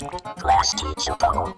Class teacher bubble.